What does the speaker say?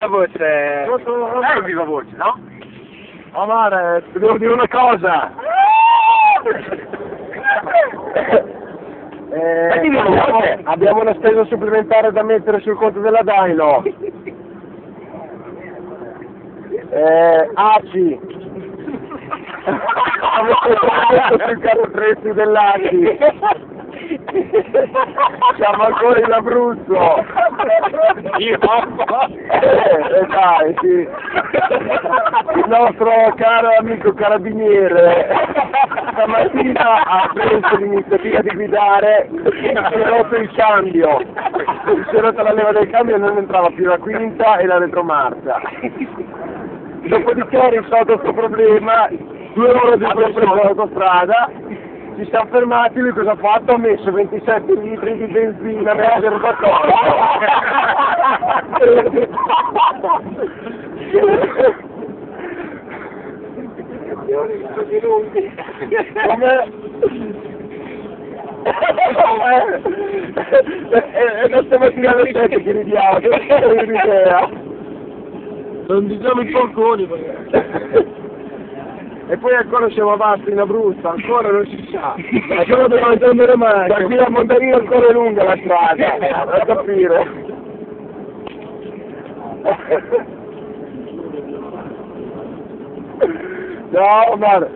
La voce... È viva voce, no? Amare, ti devo dire una cosa. Eh, una abbiamo, abbiamo una spesa supplementare da mettere sul conto della Dailo. Eh, ACI. Abbiamo sul carro attrezzi dell'ACI. Siamo ancora in Abruzzo. Io? Eh, eh, dai, sì. Il nostro caro amico carabiniere stamattina ha preso l'iniziativa di guidare, si è rotto il cambio, si è rotta la leva del cambio e non entrava più la quinta e la retromarcia. Dopodiché ha risolto questo problema, due ore ha preso l'autostrada, ci siamo fermati, lui cosa ha fatto? Ha messo 27 litri di benzina nel serbatoio. Come? È da stamattina alle 7 che ridiamo, che non ho un'idea. Non diciamo i porconi, E poi ancora siamo avanti in Abruzzo, ancora non si sa. Ancora dobbiamo prendere mano. Da qui a Montanino ancora è lunga la strada, da capire. No, ma